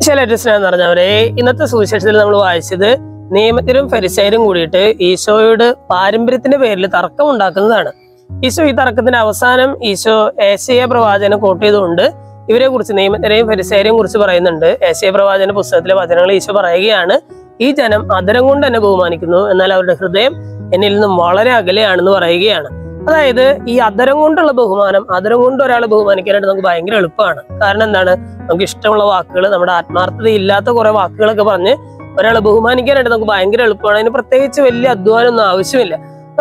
ഈശോലേറ്റസ്റ്റിനെ പറഞ്ഞവരെ ഇന്നത്തെ സുവിശേഷത്തിൽ നമ്മൾ വായിച്ചത് നിയമത്തിലും ഫരിസൈരും കൂടിയിട്ട് ഈശോയോട് പാരമ്പര്യത്തിന്റെ പേരിൽ തർക്കം ഉണ്ടാക്കുന്നതാണ്. ഈശോ ഈ തർക്കത്തിന്റെ അവസാനം ഈശോ ഏശയ പ്രവാചകനെ കോട്ട് ചെയ്തുകൊണ്ട് ഇവരെ കുറിച്ച് നിയമത്തിനെയും ഫരിസൈരെയും കുറിച്ച് പറയുന്നുണ്ട്. ഏശയ പ്രവാചന പുസ്തകത്തിലെ വചനങ്ങൾ ഈശോ പറയുകയാണ് ഈ ജനം അതരം കൊണ്ട് എന്നെ ബഹുമാനിക്കുന്നു എന്നാൽ അവരുടെ ഹൃദയം എന്നിൽ നിന്നും വളരെ അകലെയാണെന്ന് പറയുകയാണ്. അതായത് ഈ അതരം കൊണ്ടുള്ള ബഹുമാനം അതരം കൊണ്ട് ഒരാളെ ബഹുമാനിക്കാനായിട്ട് നമുക്ക് ഭയങ്കര എളുപ്പമാണ്. കാരണം എന്താണ്? നമുക്ക് ഇഷ്ടമുള്ള വാക്കുകൾ നമ്മുടെ ആത്മാർത്ഥത ഇല്ലാത്ത കുറെ വാക്കുകളൊക്കെ പറഞ്ഞ് ഒരാളെ ബഹുമാനിക്കാനായിട്ട് നമുക്ക് ഭയങ്കര എളുപ്പമാണ്. അതിന് പ്രത്യേകിച്ച് വലിയ അധ്വാനമൊന്നും ആവശ്യമില്ല.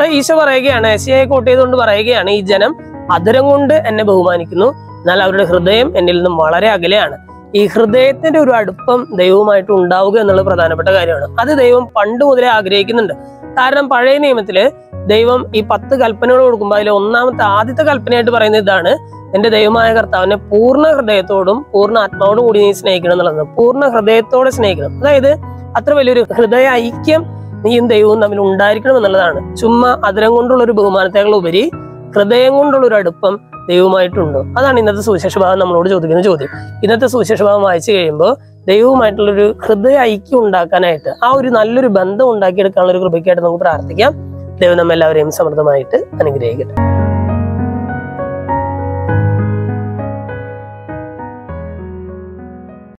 ഈശോ പറയുകയാണ് ഏശയായി കോട്ട് ചെയ്തുകൊണ്ട് പറയുകയാണ് ഈ ജനം അതരം കൊണ്ട് എന്നെ ബഹുമാനിക്കുന്നു. എന്നാൽ അവരുടെ ഹൃദയം എന്നിൽ നിന്നും വളരെ അകലെയാണ്. ഈ ഹൃദയത്തിന്റെ ഒരു അടുപ്പം ദൈവവുമായിട്ട് ഉണ്ടാവുക എന്നുള്ളത് പ്രധാനപ്പെട്ട കാര്യമാണ്. അത് ദൈവം പണ്ട് മുതലേ ആഗ്രഹിക്കുന്നുണ്ട്. കാരണം പഴയ നിയമത്തിൽ ദൈവം ഈ പത്ത് കൽപ്പനകൾ കൊടുക്കുമ്പോൾ അതിൽ ഒന്നാമത്തെ ആദ്യത്തെ കൽപ്പനയായിട്ട് പറയുന്ന ഇതാണ് എന്റെ ദൈവമായ കർത്താവിനെ പൂർണ ഹൃദയത്തോടും പൂർണ ആത്മാവോടും കൂടി നീ സ്നേഹിക്കണം എന്നുള്ളത്. പൂർണ ഹൃദയത്തോടെ സ്നേഹിക്കണം. അതായത് അത്ര വലിയൊരു ഹൃദയ ഐക്യം നീയും ദൈവവും തമ്മിൽ ഉണ്ടായിരിക്കണം എന്നുള്ളതാണ്. ചുമ്മാ അതിരം കൊണ്ടുള്ള ഒരു ബഹുമാനത്തേക്കാൾ ഉപരി ഹൃദയം കൊണ്ടുള്ള ഒരു അടുപ്പം ദൈവവുമായിട്ടുണ്ടോ. അതാണ് ഇന്നത്തെ സുവിശേഷ ഭാഗം നമ്മളോട് ചോദിക്കുന്ന ചോദ്യം. ഇന്നത്തെ സുവിശേഷ ഭാഗം വായിച്ചു കഴിയുമ്പോൾ ദൈവവുമായിട്ടുള്ളൊരു ഹൃദയ ഐക്യം ഉണ്ടാക്കാനായിട്ട് ആ ഒരു നല്ലൊരു ബന്ധം ഉണ്ടാക്കിയെടുക്കാനുള്ള ഒരു കൃപയ്ക്കായിട്ട് നമുക്ക് പ്രാർത്ഥിക്കാം. ദൈവം നമ്മെല്ലാവരെയും സമൃദ്ധമായിട്ട് അനുഗ്രഹിക്കട്ടെ.